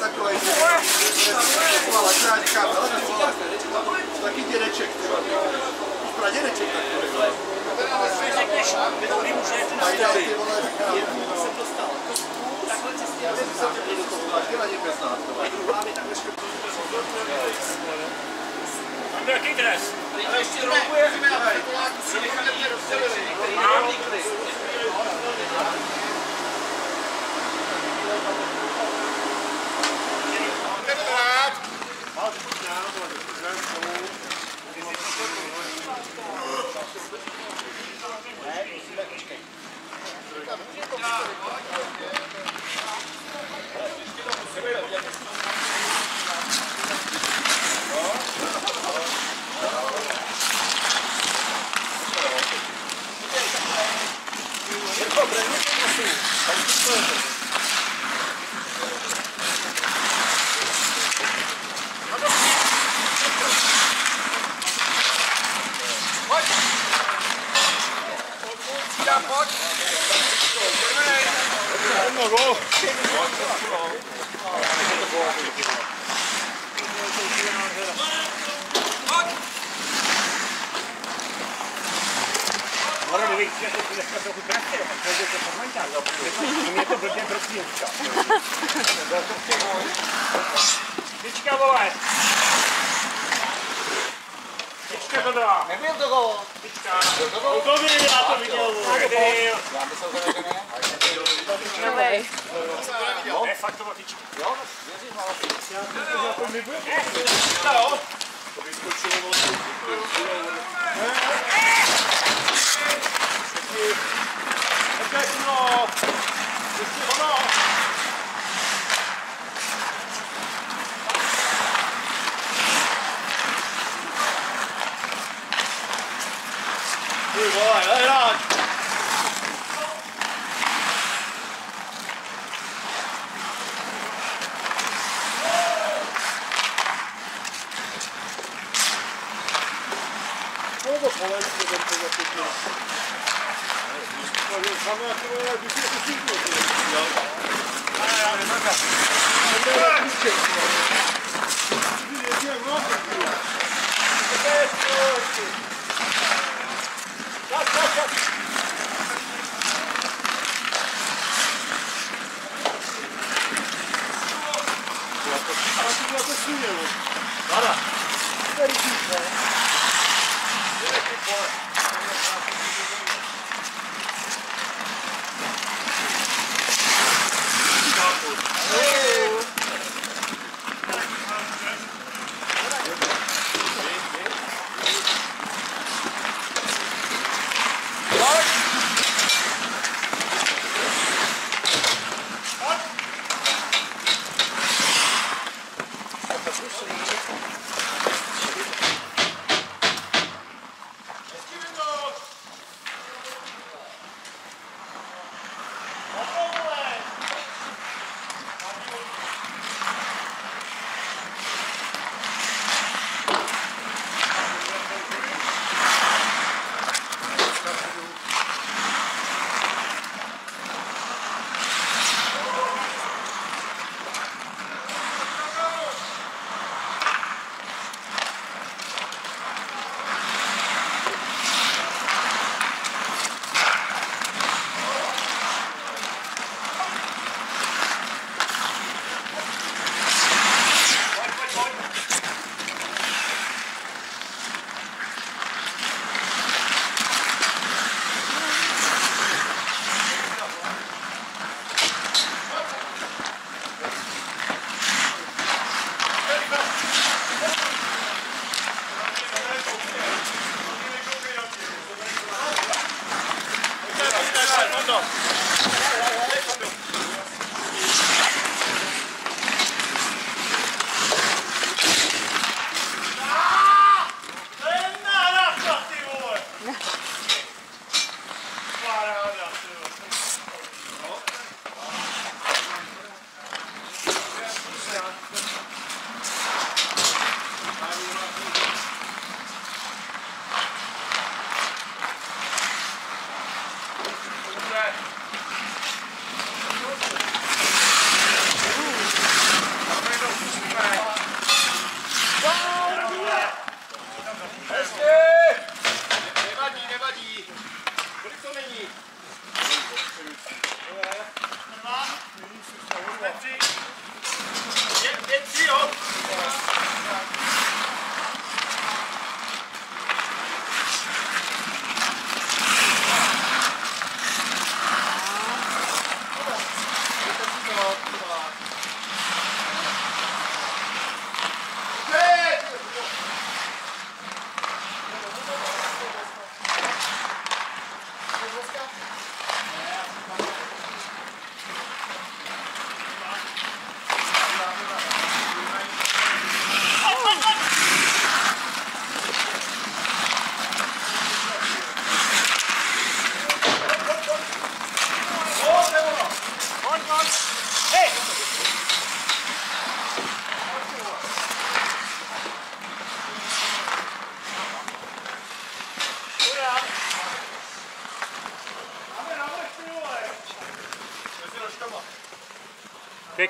Takový, já říkám, ale ty vole, taky dědeček, ty vole. Pradědeček takový. Řekneš, dobrý muž, je to na ty vole, říkám, jsem dostal. Takhle cestě, já jsem se tě do toho, taky na ně bez nás. máme takhle škrtnutý. Tam jaký dres? Ale ještě roubuje, si necháme mě che sto mangiando, perché non mi è proprio dentro fiuccia. Vyčka, vole! Vyčka to dá! Nebyl to gol. Vyčka! No to byl, já to viděl, vole! Já myslel, že ne. Novej. Ne, fakt to bylo tyčka. Jo, věřím, ale To vyskočilo, vole. Tak no, ještě ono. Ty vole, hledáš. Kogo poleću da to zapitne? Samo ja to ovaj bi se kućno. Ja, ne Сейчас, сейчас, сейчас.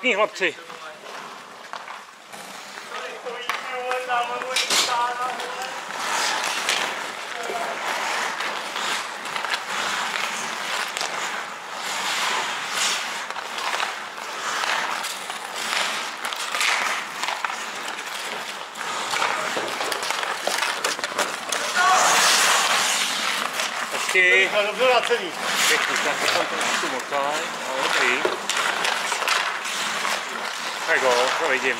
Pěkný chlapci. Hezky. A dobře na celý. Pěkný, tak to tam trošku motaj. No, dobrý. Tak jo, to vidím.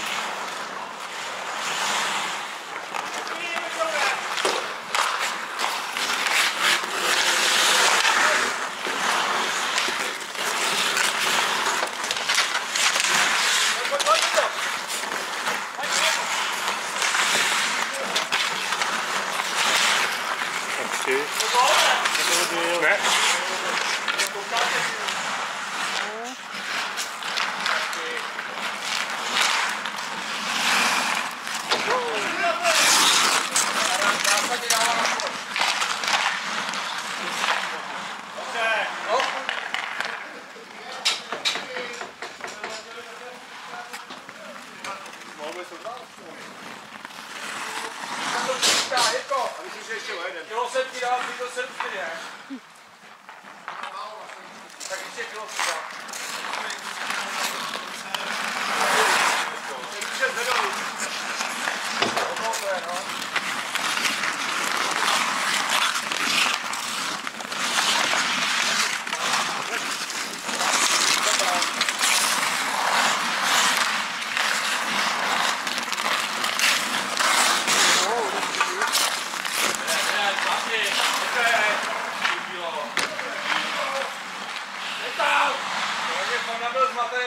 Hezky. Ne? Ještě o jeden. Kilo jsem ti dal, kilo jsem ti. Tak ještě kilo dal.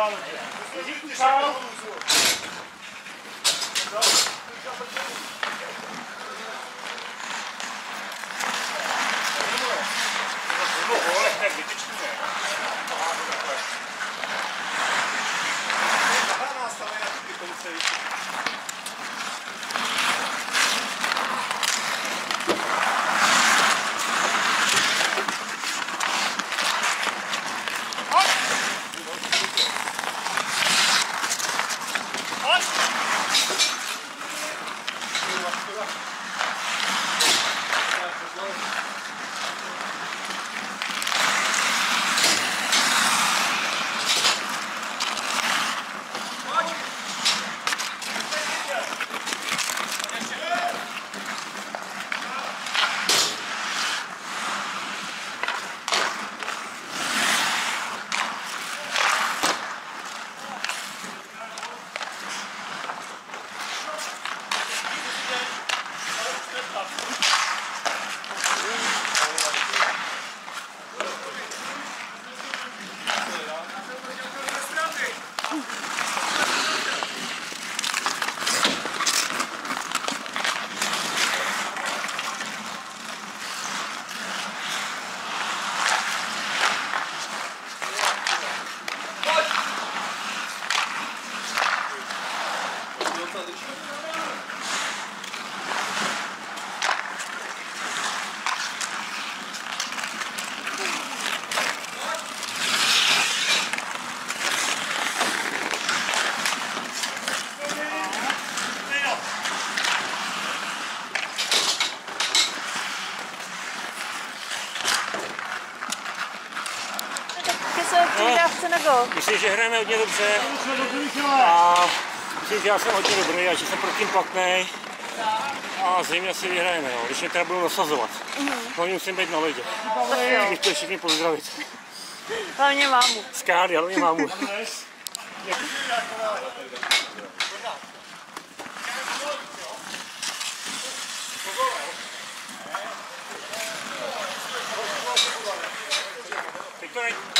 Taky přidávce nebo? Myslím, že hrajeme hodně dobře. A myslím, že já jsem hodně dobrý a že jsem proti tím platný. A zřejmě asi vyhrajeme, no. když mě teda budou nasazovat. Hlavně musím být na ledě. Když to všichni pozdravit. Hlavně mámu. Skády, hlavně mámu. Teď to ne...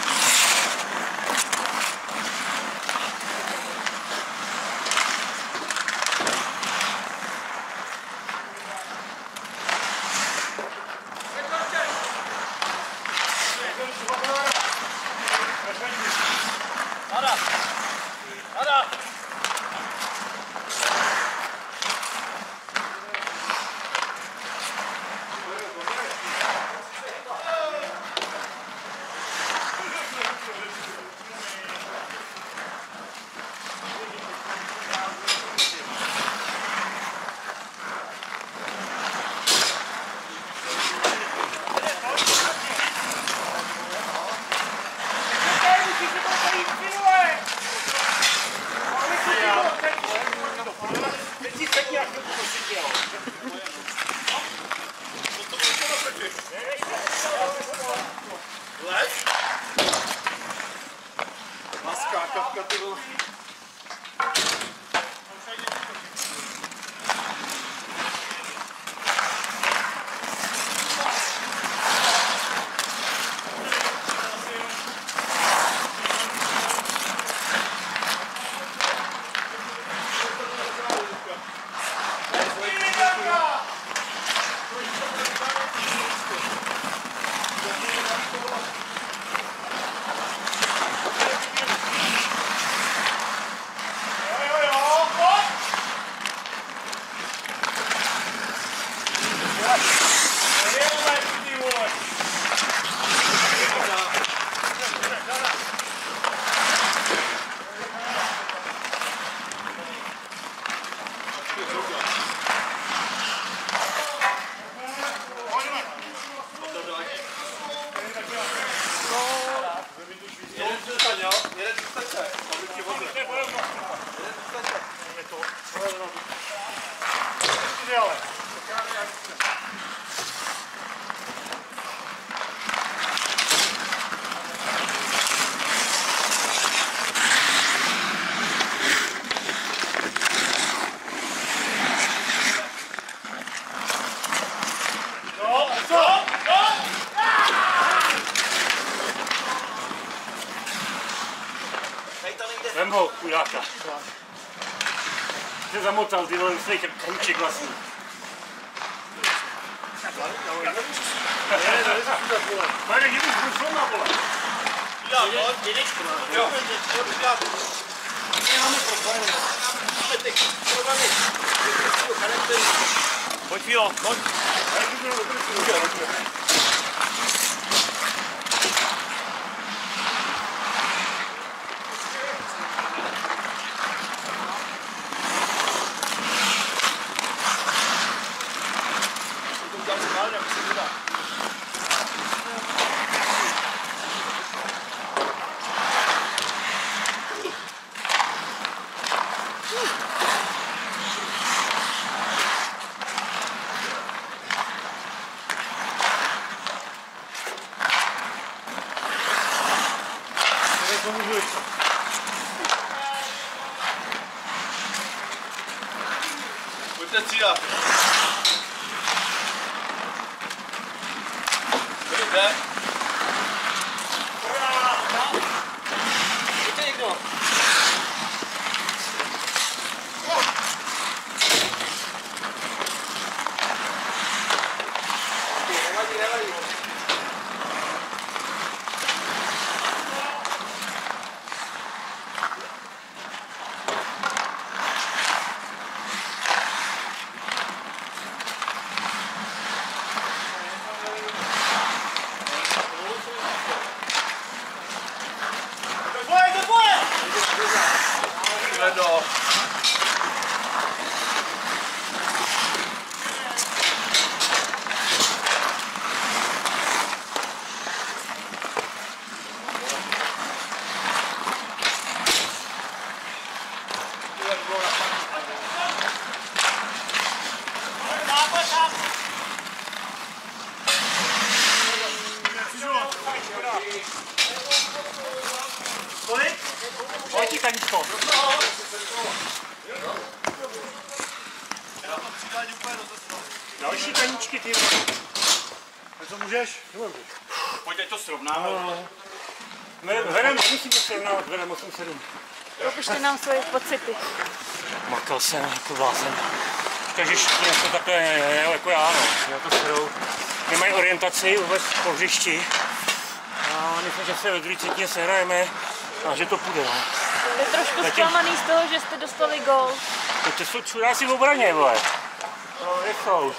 Shut up. To si nahrají Sedm, pět. Pro vás, jo. Skákavka, ty vole. Jeden zůstaň, jo? Jeden zůstaňte. Abych ti vozil. Jeden zůstaňte. Vem ho, chudáka. Se zamotal, ty vole, musí ten kouček vlastně. Pane, jdi mi zbušil na vole. Jo. Pojď, Filo, pojď. Pojďte jetzt hier. Další kaníčky, ty. A co můžeš? Pojď, ať to srovnáme. Ne, Vedem, musím to srovnávat, vedem 8-7. Popište nám svoje pocity. Makal jsem jako blázen. Takže všichni jsou takové ne, jako já, no. Já to serou. Nemají orientaci vůbec po hřišti. A myslím, že se ve druhé třetině sehrajeme a že to půjde, no. Jste trošku Zatím- zklamaný z toho, že jste dostali gol. To, jsou čuráci v obraně, vole. No, nejsou.